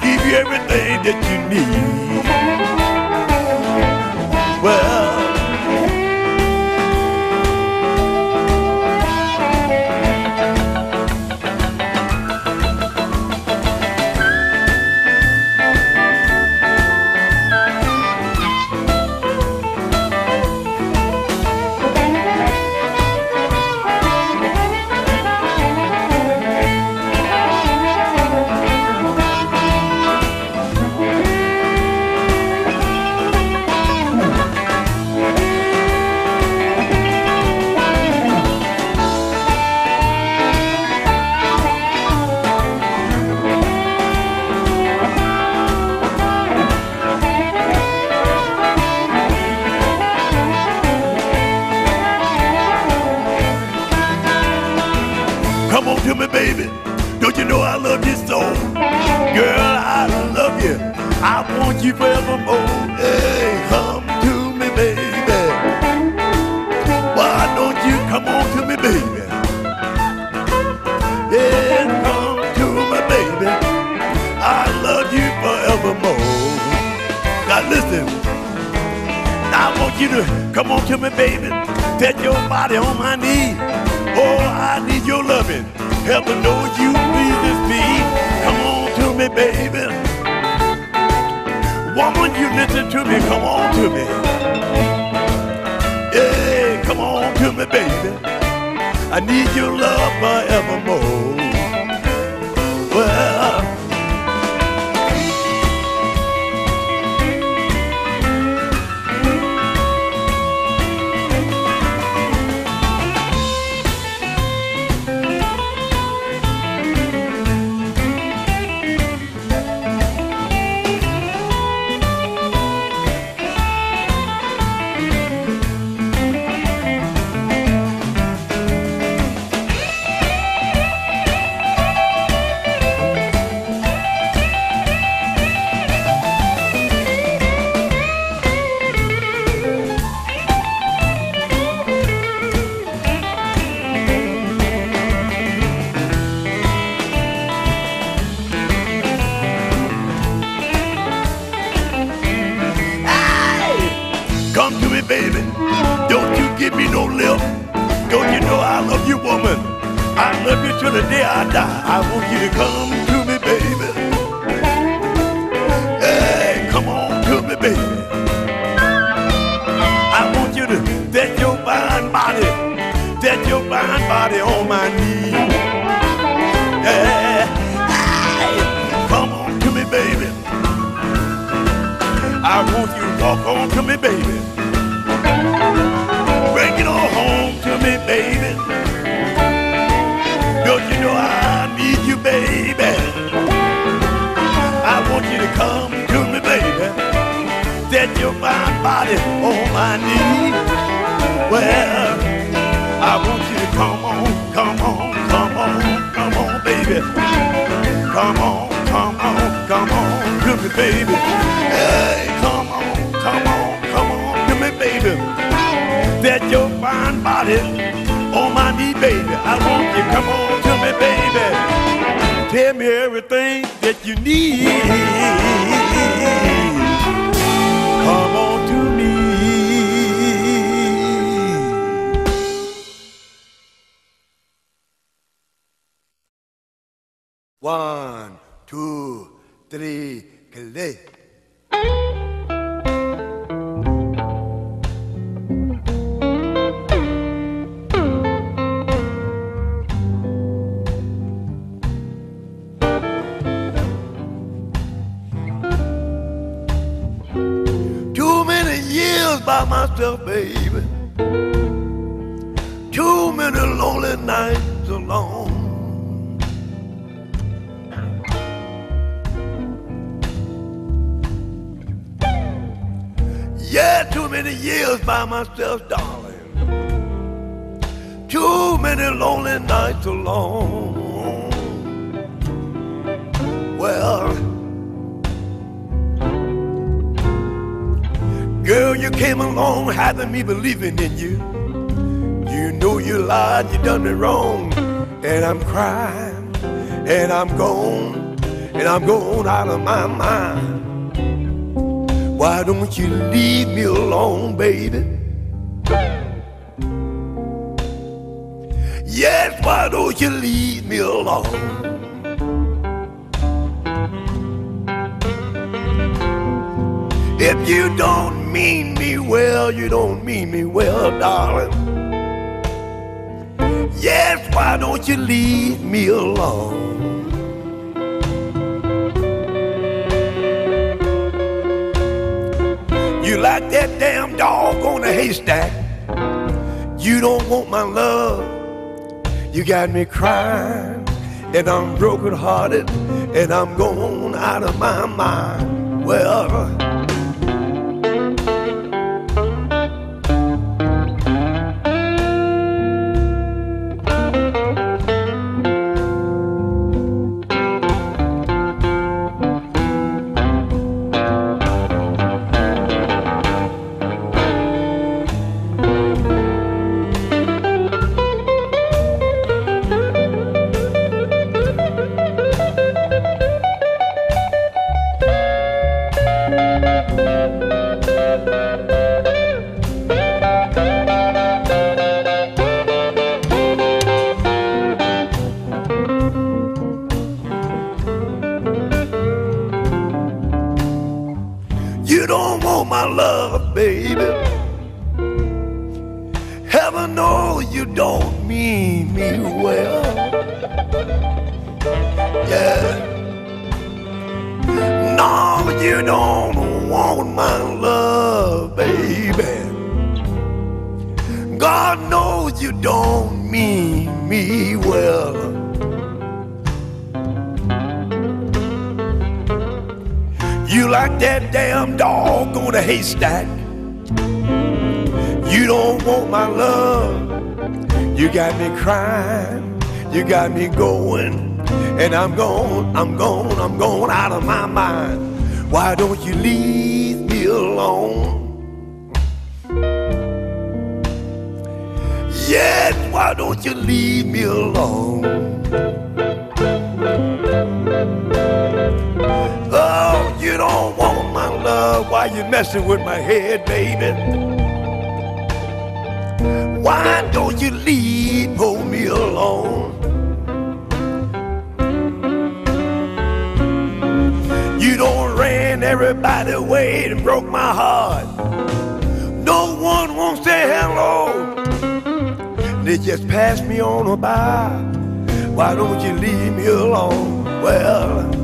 give you everything that you need. baby. I want you to come to me, baby. That your fine body on my knee. Well, I want you to come on, come on, come on, come on, baby. Come on, come on, come on to me, baby. Hey, come on, come on, come on to me, baby. That your fine body my knee, baby. I want you. Come on to me, baby. Tell me everything that you need. Come on to me. One, two, three, click. Myself, baby. Too many lonely nights alone. Yeah, too many years by myself, darling. Too many lonely nights alone. Well, girl, you came along having me believing in you. You know you lied, you done me wrong, and I'm crying, and I'm gone, and I'm going out of my mind. Why don't you leave me alone, baby? Yes, why don't you leave me alone? If you don't mean me well, you don't mean me well, darling. Yes, why don't you leave me alone? You like that damn dog on a haystack. You don't want my love. You got me crying, and I'm broken hearted, and I'm going out of my mind. Well, You got me going. And I'm gone, I'm gone, I'm gone out of my mind. Why don't you leave me alone? Yes, why don't you leave me alone? Oh, you don't want my love. Why you messing with my head, baby? Why don't you leave me alone? You don't ran everybody away and broke my heart. No one won't say hello. They just pass me on by. Why don't you leave me alone? Well,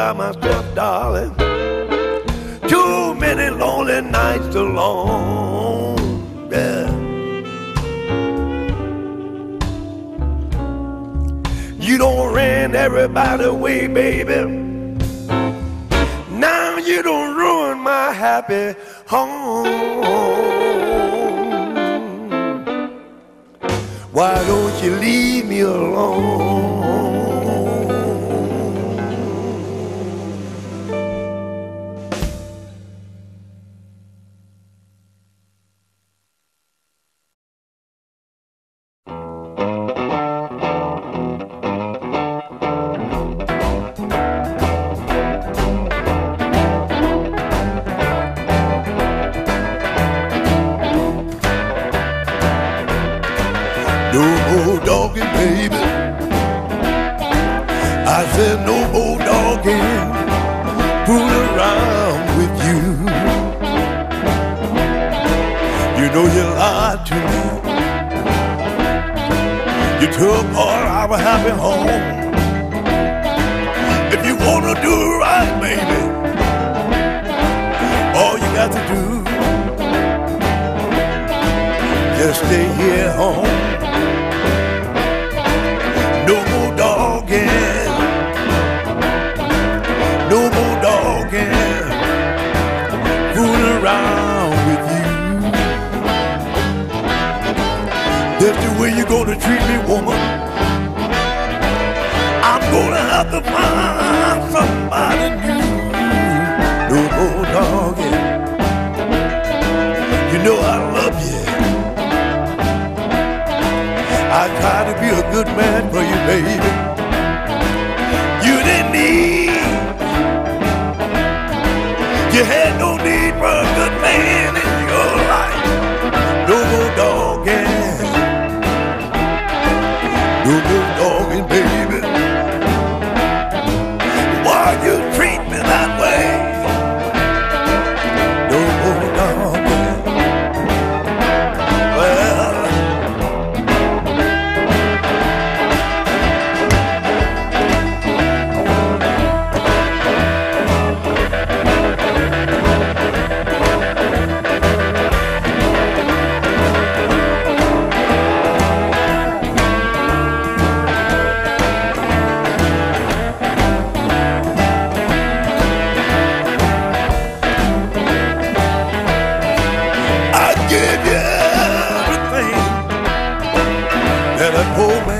by myself, darling. Too many lonely nights alone. Yeah. You don't ran everybody away, baby. Now you don't ruin my happy home. Why don't you leave me alone? good man for you, baby. that oh, whole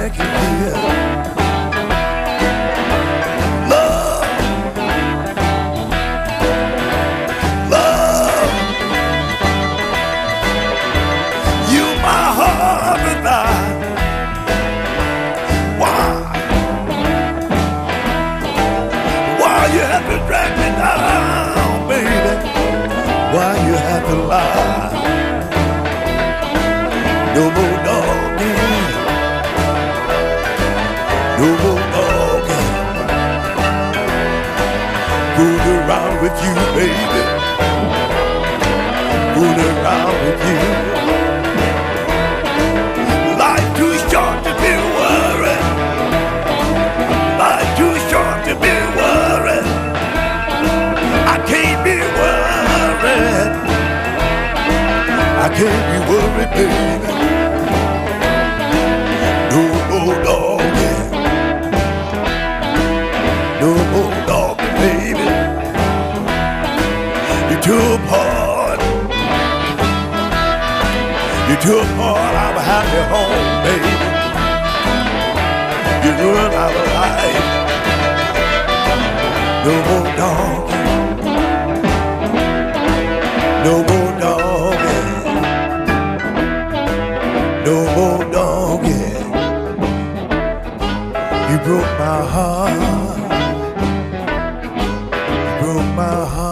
no more dogging. You broke my heart. You broke my heart.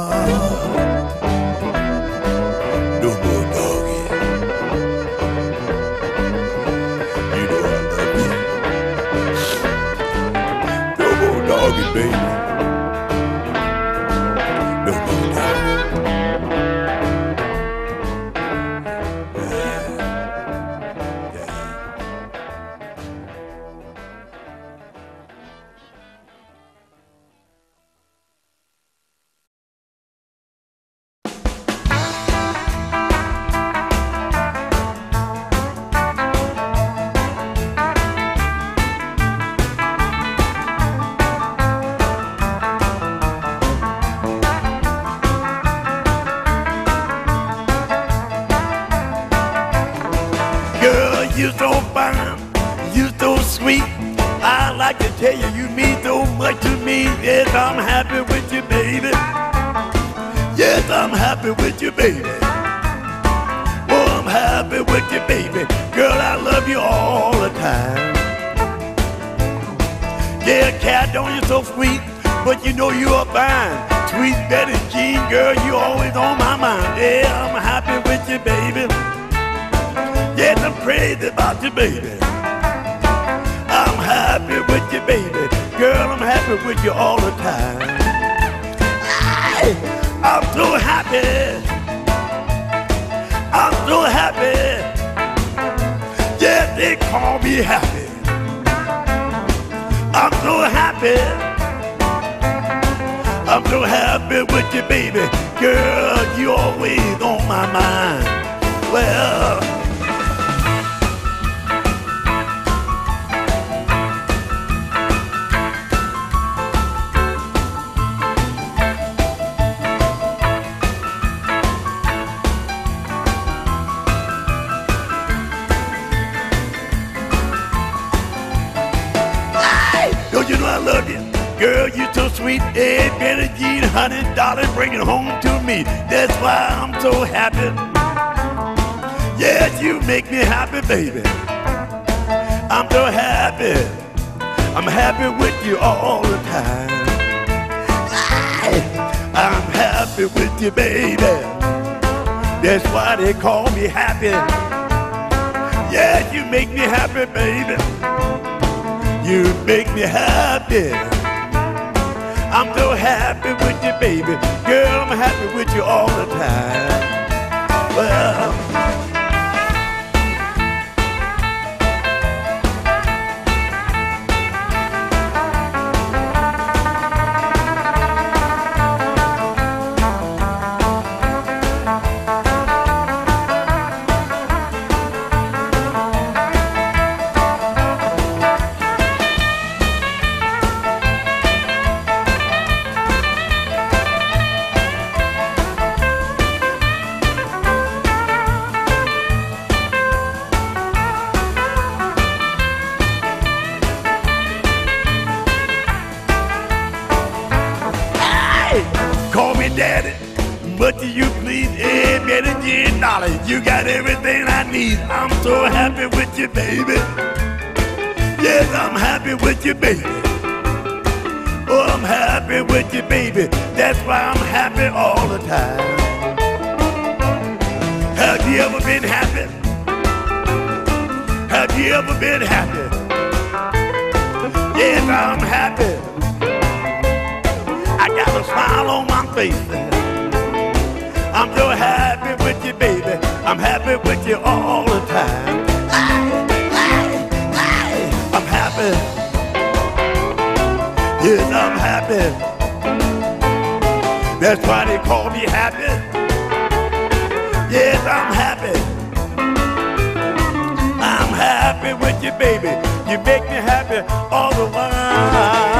Yeah, I'm happy with you, baby. Yes, I'm crazy about you, baby. I'm happy with you, baby. Girl, I'm happy with you all the time. I, I'm so happy. I'm so happy. Yeah, they call me happy. I'm so happy. I'm so happy with you, baby. Girl, you're always on my mind. Well, sweet. Hey, Betty Jean, honey, darling, bring it home to me. That's why I'm so happy. Yes, you make me happy, baby. I'm so happy. I'm happy with you all the time. I'm happy with you, baby. That's why they call me happy. Yes, you make me happy, baby. You make me happy. I'm so happy with you, baby. Girl, I'm happy with you all the time. Well, Yes, I'm happy. That's why they call me happy. Yes, I'm happy. I'm happy with you, baby. You make me happy all the while.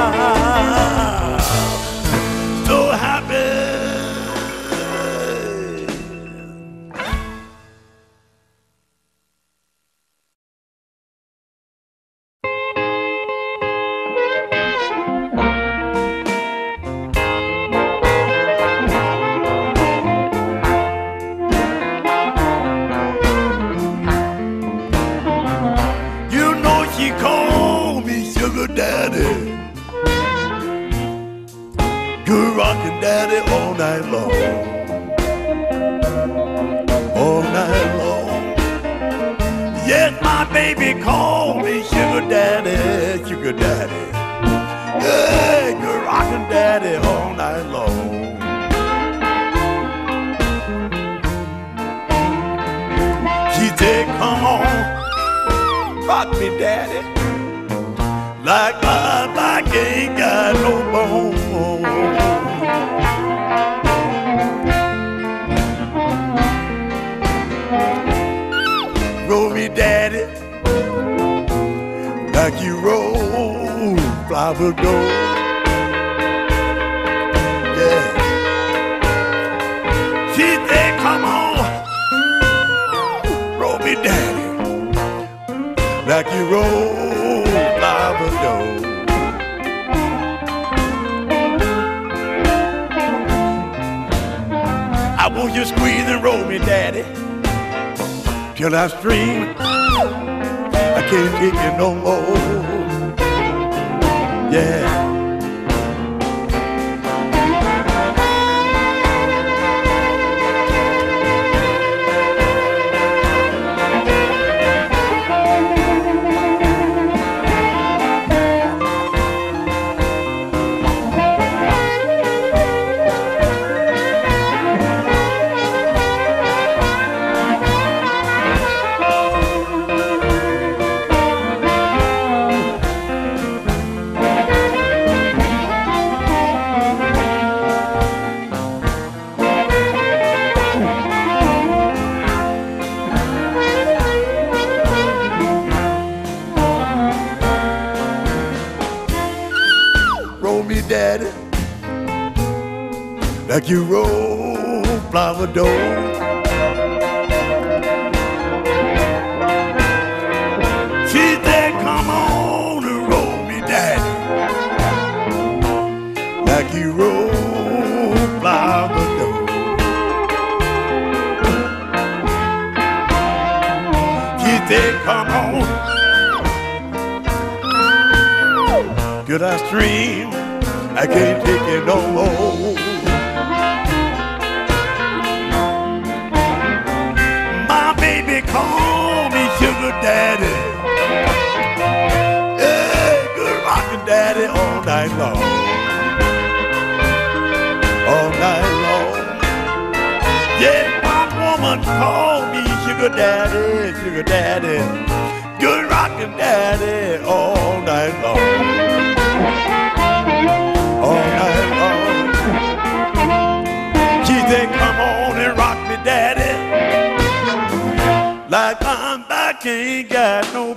Like you roll flour dough. Yeah. She said, come on, roll me, daddy like you roll lava dough. I want you to squeeze and roll me, daddy, till I scream. Can't take it no more. Yeah. Like you roll flour dough. She said, come on and roll me, daddy, like you roll flour dough. She said, come on. Could I stream? I can't take it no more. Call me sugar daddy. Hey, good rockin' daddy all night long. All night long. Yeah, my woman call me sugar daddy, sugar daddy. Good rockin' daddy all night long Back, ain't got no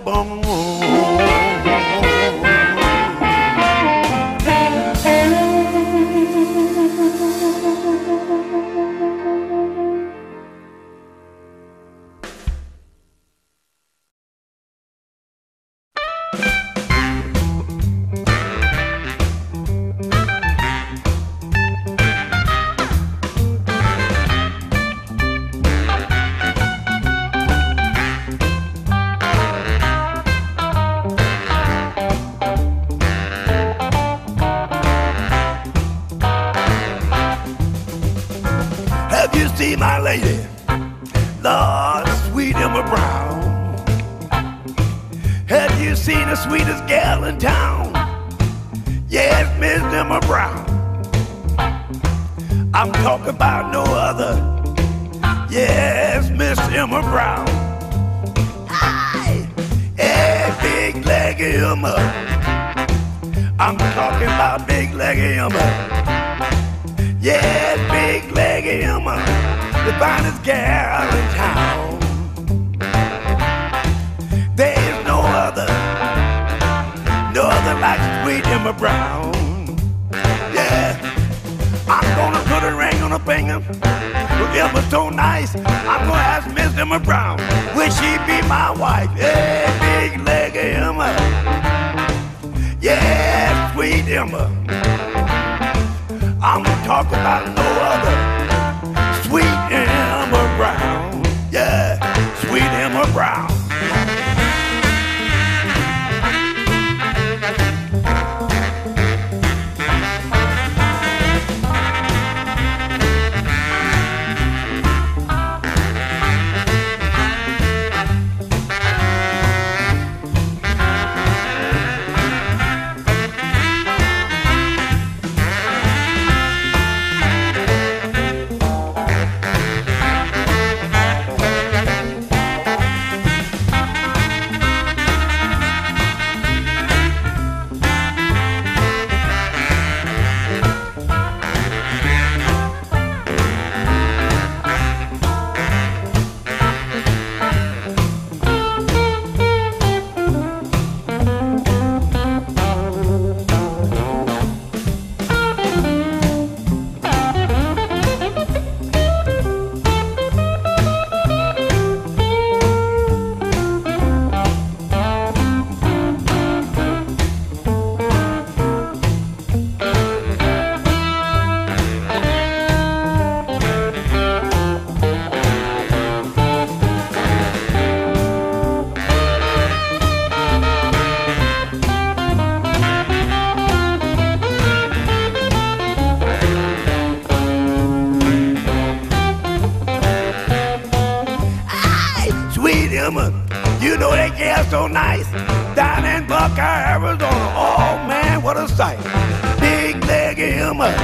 Leg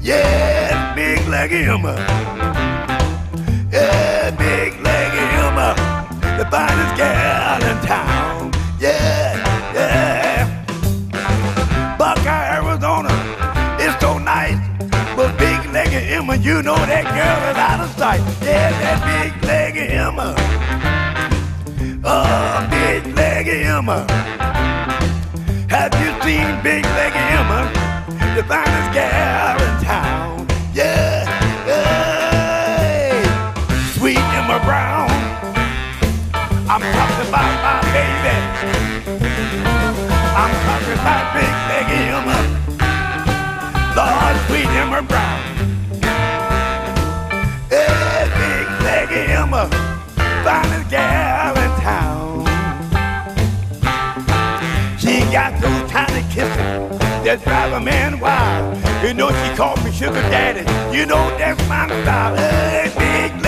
Yeah, big leg Emma. Yeah, big leg Emma. The finest gal in town. Yeah, yeah. Buckeye, Arizona. It's so nice. But big leg Emma, you know that girl is out of sight. Yeah, that big leg Emma. Oh, uh, big leg Emma. Have you seen big leg Emma? The finest gal in town. Yeah. Sweet Emma Brown. I'm talking about my baby. I'm talking about big leg Emma. Lord, sweet Emma Brown. Hey, big leg Emma. Finest gal Got those tiny kisses that drive a man wild. You know she called me sugar daddy. You know that's my style. Hey, big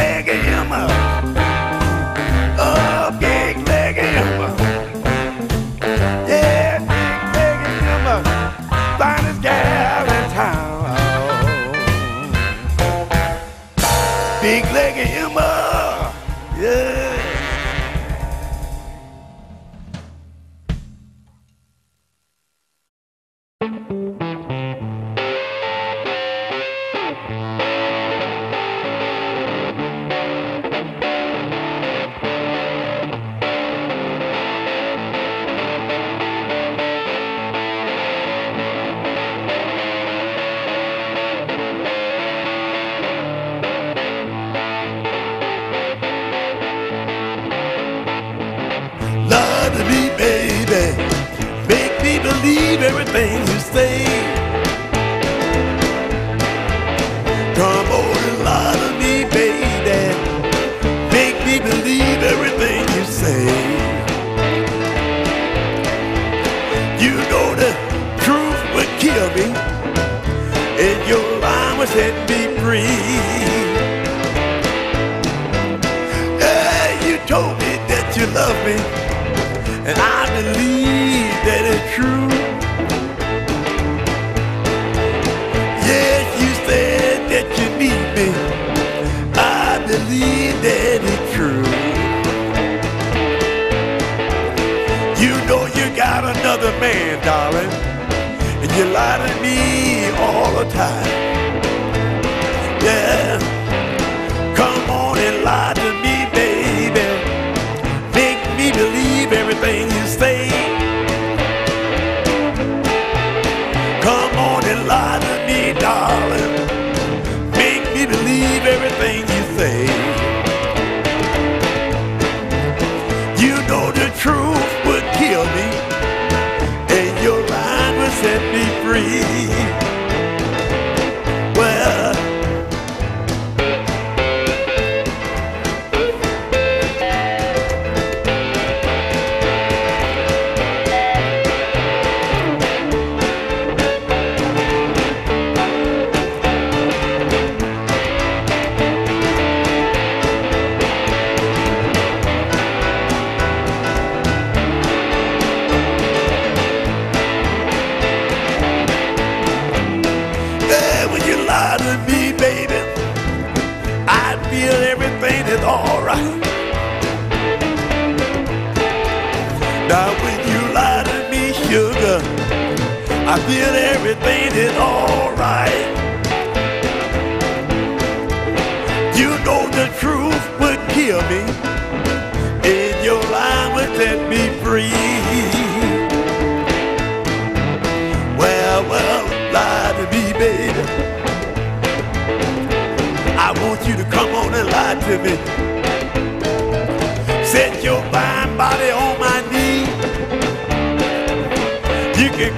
everything you say.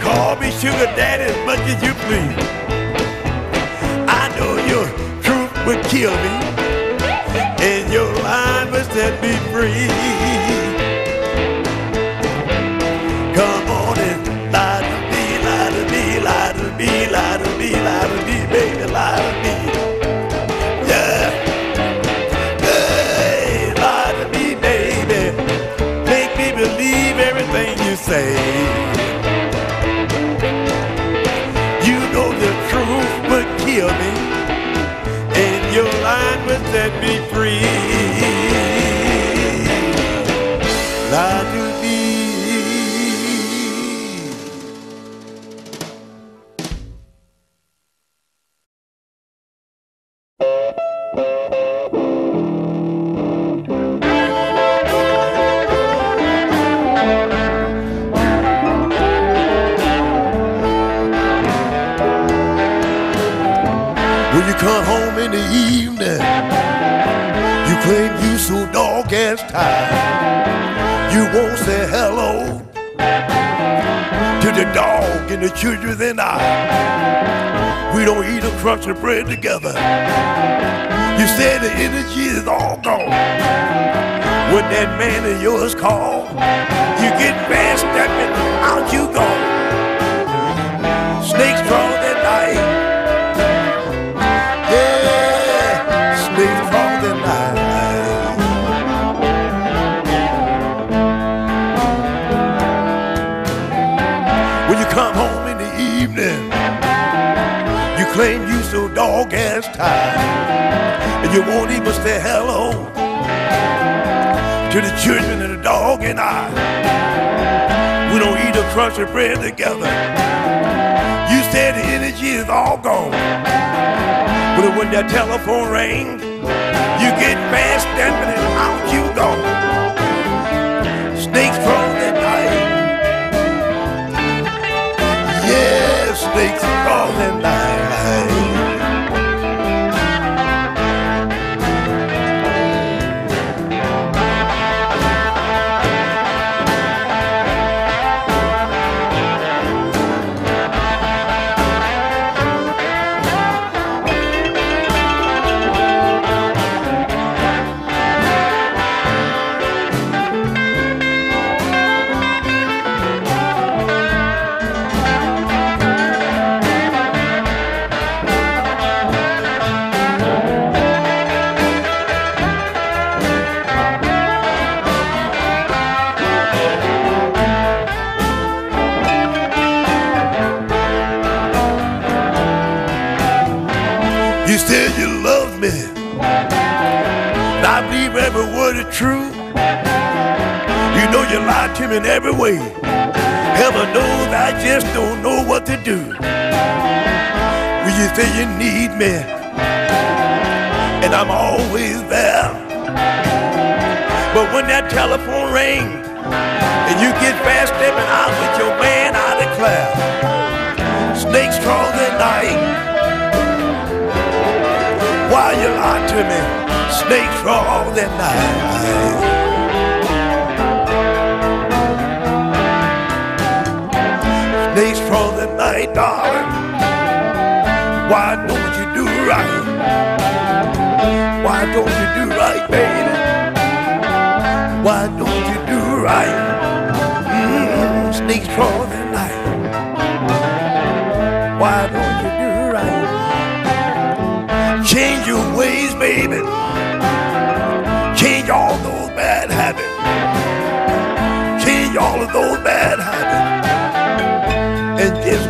Call me sugar daddy as much as you please. I know your truth would kill me, and your line would set me free. Together. You said the energy is all gone. When that man of yours call, you get fast stepping, out you go. And you won't even say hello to the children and the dog and I. We don't eat a crunch of bread together. You said the energy is all gone. But when that telephone rang, you get fast stepping and out you go. Snakes crawl at night. Yeah, snakes crawl at night. True. You know you lied to me in every way. Heaven knows I just don't know what to do. When you say you need me, and I'm always there. But when that telephone rings, and you get fast stepping out with your man, I declare, snakes crawl at night. Why you lie to me? Snakes crawl at night. Snakes crawl at night, darling. Why don't you do right? Why don't you do right, baby? Why don't you do right? Mm, snakes crawl at night. Why don't you do right? Change your ways, baby. Bad habits. Change all of those bad habits. And just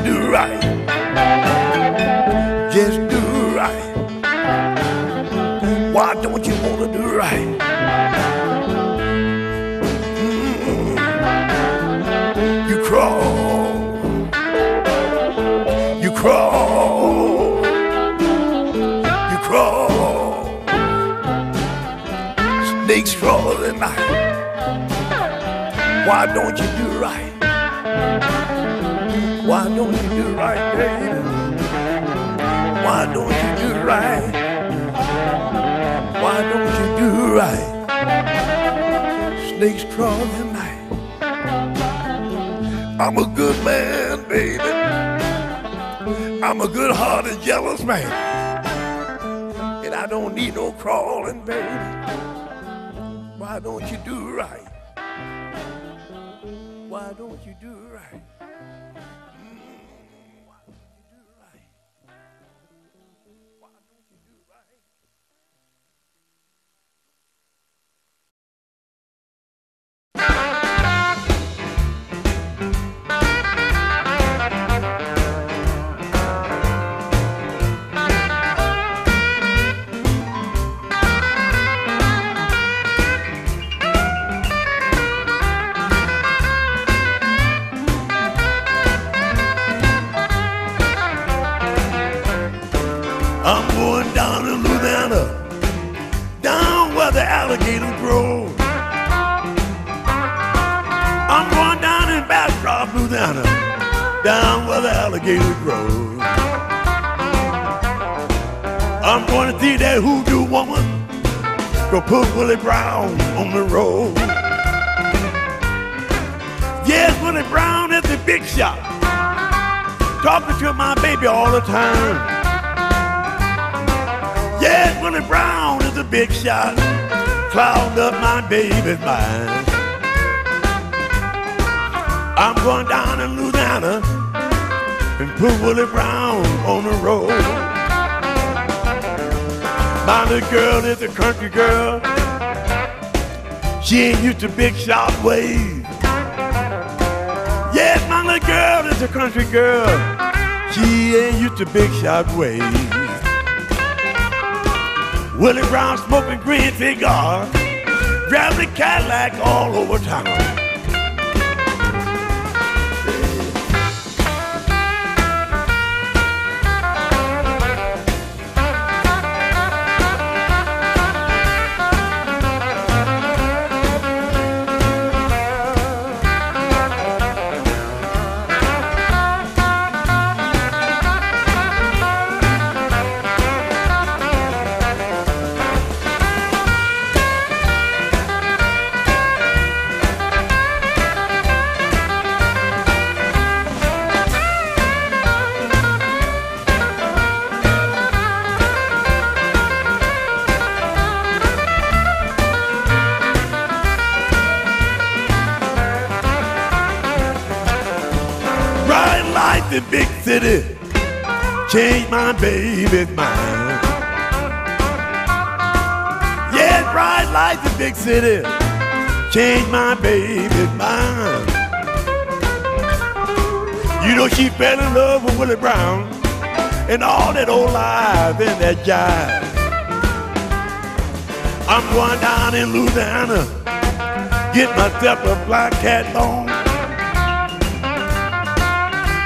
Snakes crawl at night. Why don't you do right? Why don't you do right, baby? Why don't you do right? Why don't you do right? Snakes crawl at night. I'm a good man, baby. I'm a good hearted, jealous man. And I don't need no crawling, baby. Why don't you do right? Why don't you do right? The. I'm to see that hoodoo woman go put Willie Brown on the road. Yes, Willie Brown is the big shot, talking to my baby all the time. Yes, Willie Brown is a big shot, clouding up my baby's mind. I'm going down in Louisiana and put Willie Brown on the road. My little girl is a country girl. She ain't used to big shot ways. Yes, my little girl is a country girl. She ain't used to big shot ways. Willie Brown smoking green cigar, driving Cadillac all over town. Baby's mine. Yeah, ride like the big city, change my baby's mind. You know she fell in love with Willie Brown and all that old life and that jive. I'm going down in Louisiana, get myself a black cat bone.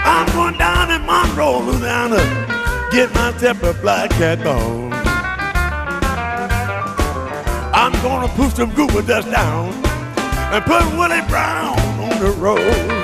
I'm going down in Monroe, Louisiana, get myself a black cat bone. I'm gonna put some goofer dust down and put Willie Brown on the road.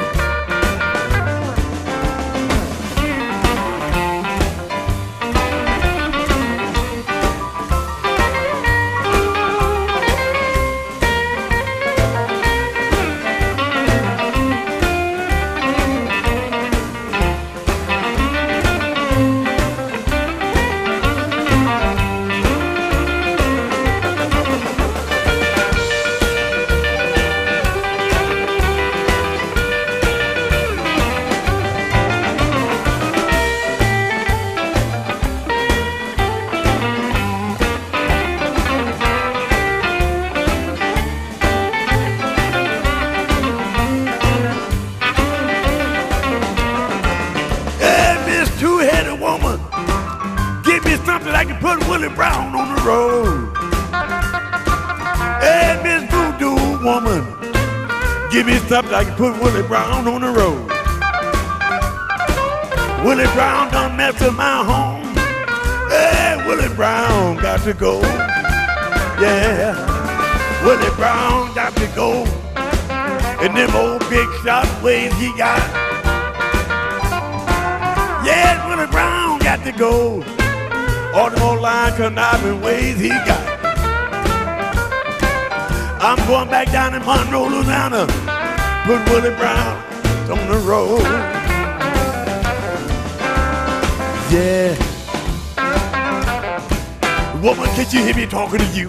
Woman, can't you hear me talking to you?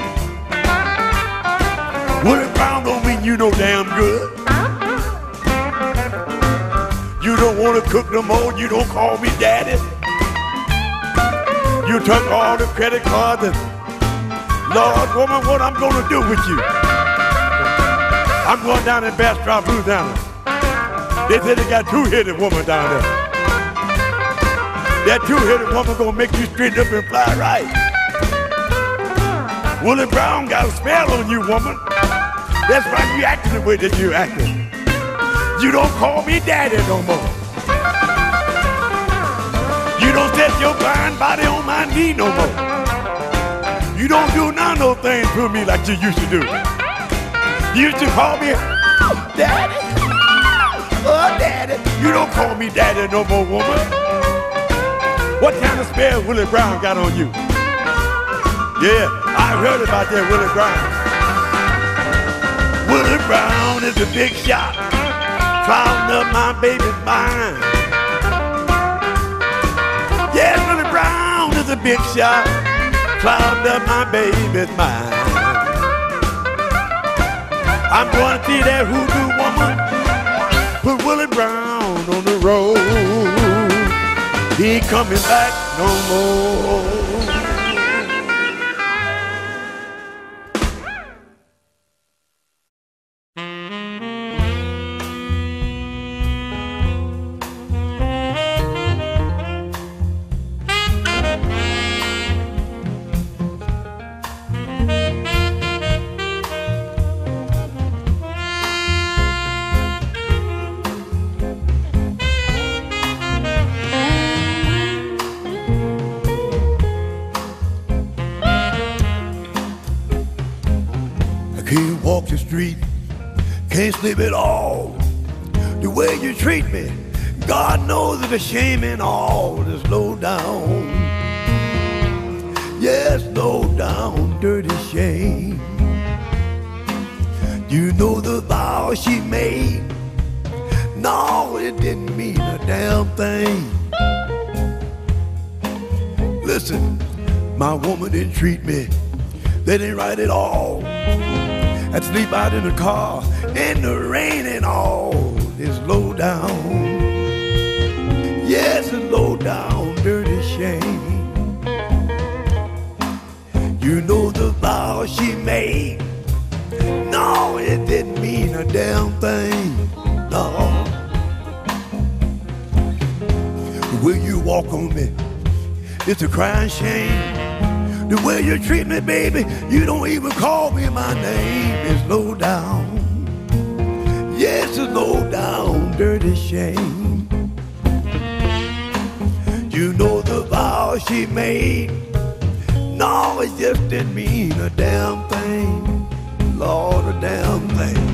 Willie Brown don't mean you no damn good. You don't want to cook no more. You don't call me daddy. You took all the credit cards and Lord, woman, what I'm gonna do with you? I'm going down in Bastrop, Louisiana. They said they got two-headed woman down there. That two-headed woman gonna make you straighten up and fly right. Willie Brown got a spell on you, woman. That's why you acting the way that you acting. You don't call me daddy no more. You don't set your blind body on my knee no more. You don't do none of those things to me like you used to do. You used to call me daddy. Oh, daddy. You don't call me daddy no more, woman. What kind of spell Willie Brown got on you? Yeah, I heard about that Willie Brown. Willie Brown is a big shot. Clouding up my baby's mind. Yes, Willie Brown is a big shot cloud up my baby's mind. I'm gonna see that hoodoo woman put Willie Brown on the road. He ain't coming back no more. A shame and all. Just low down, yes, low down, dirty shame. You know the vow she made. No, it didn't mean a damn thing. Listen, my woman didn't treat me. They didn't right at all. I'd sleep out in the car in the rain and all is low down. Yes, it's low down, dirty shame. You know the vow she made. No, it didn't mean a damn thing. No. Way you walk on me, it's a crying shame. The way you treat me, baby, you don't even call me my name. It's low down. Yes, it's low down, dirty shame. You know the vow she made. No, it just didn't mean a damn thing. Lord, a damn thing.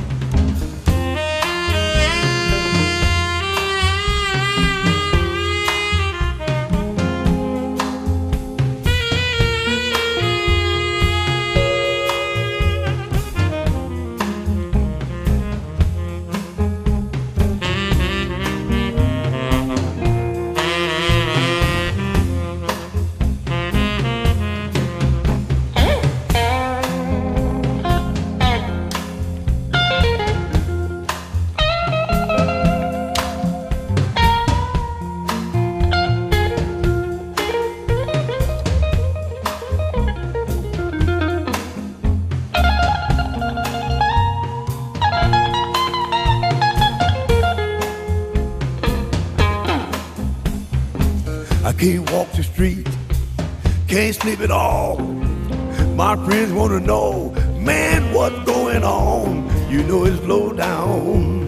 Friends want to know, man, what's going on? You know it's low down.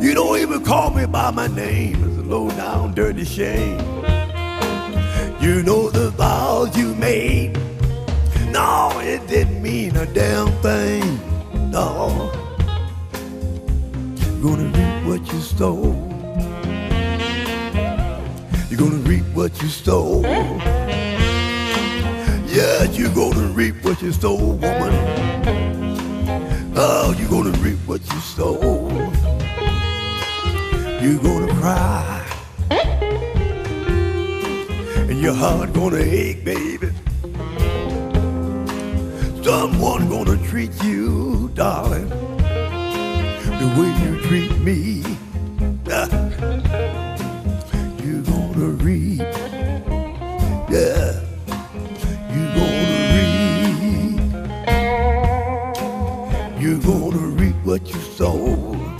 You don't even call me by my name. It's a low down, dirty shame. You know the vows you made. No, it didn't mean a damn thing. No. You're gonna reap what you stole. You're gonna reap what you stole. Yeah, you're gonna reap what you sow, woman. Oh, you're gonna reap what you sow. You're gonna cry. And your heart gonna ache, baby. Someone gonna treat you, darling, the way you treat me. What you sow.